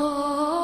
Oh.